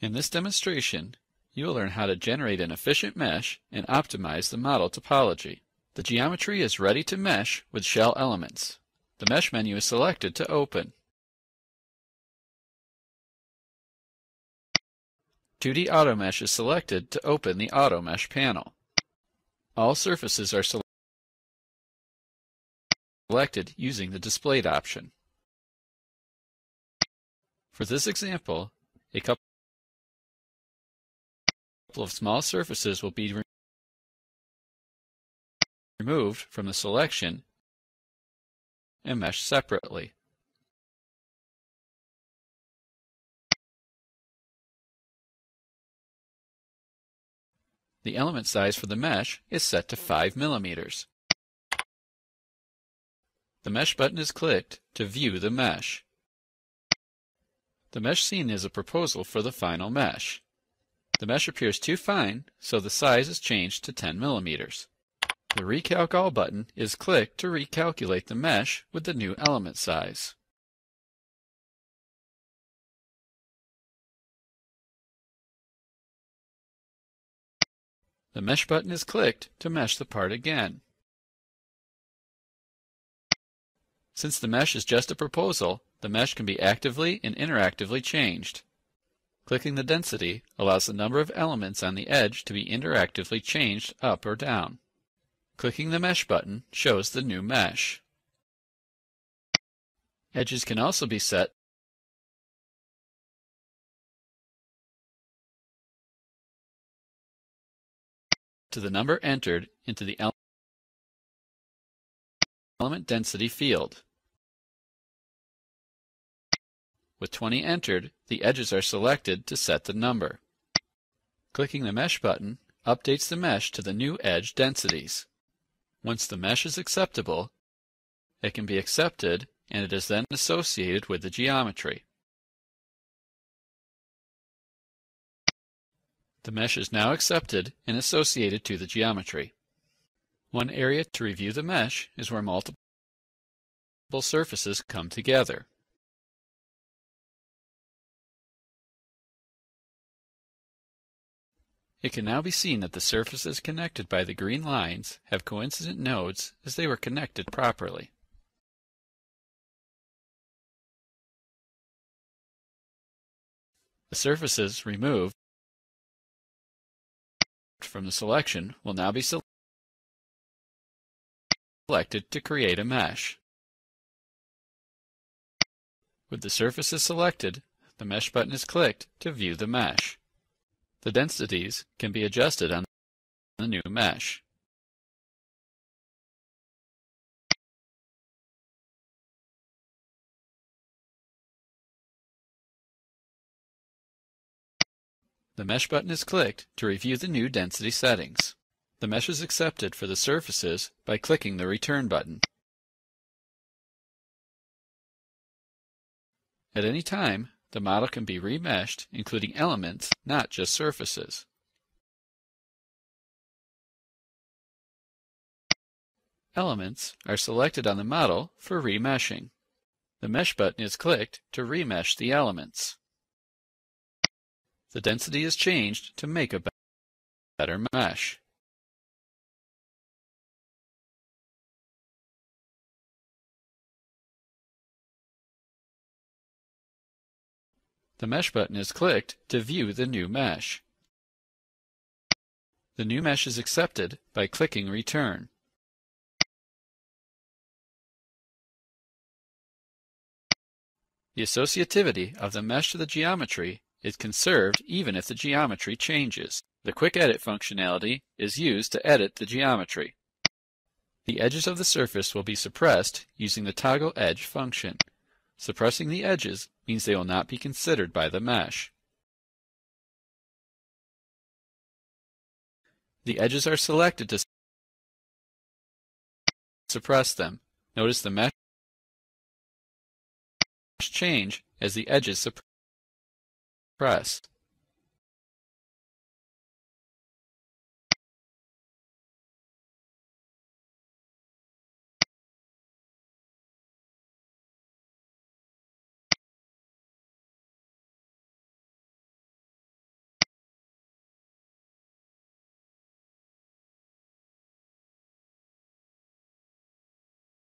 In this demonstration, you will learn how to generate an efficient mesh and optimize the model topology. The geometry is ready to mesh with shell elements. The Mesh menu is selected to open. 2D AutoMesh is selected to open the AutoMesh panel. All surfaces are selected using the Displayed option. For this example, a couple of small surfaces will be removed from the selection and meshed separately. The element size for the mesh is set to 5 millimeters. The Mesh button is clicked to view the mesh. The mesh scene is a proposal for the final mesh. The mesh appears too fine, so the size is changed to 10 millimeters. The Recalc All button is clicked to recalculate the mesh with the new element size. The Mesh button is clicked to mesh the part again. Since the mesh is just a proposal, the mesh can be actively and interactively changed. Clicking the density allows the number of elements on the edge to be interactively changed up or down. Clicking the Mesh button shows the new mesh. Edges can also be set to the number entered into the element density field. With 20 entered, the edges are selected to set the number. Clicking the Mesh button updates the mesh to the new edge densities. Once the mesh is acceptable, it can be accepted and it is then associated with the geometry. The mesh is now accepted and associated to the geometry. One area to review the mesh is where multiple surfaces come together. It can now be seen that the surfaces connected by the green lines have coincident nodes as they were connected properly. The surfaces removed from the selection will now be selected to create a mesh. With the surfaces selected, the Mesh button is clicked to view the mesh. The densities can be adjusted on the new mesh. The Mesh button is clicked to review the new density settings. The mesh is accepted for the surfaces by clicking the Return button. At any time, the model can be remeshed, including elements, not just surfaces. Elements are selected on the model for remeshing. The Mesh button is clicked to remesh the elements. The density is changed to make a better mesh. The Mesh button is clicked to view the new mesh. The new mesh is accepted by clicking Return. The associativity of the mesh to the geometry is conserved even if the geometry changes. The Quick Edit functionality is used to edit the geometry. The edges of the surface will be suppressed using the Toggle Edge function. Suppressing the edges means they will not be considered by the mesh. The edges are selected to suppress them. Notice the mesh change as the edges suppress.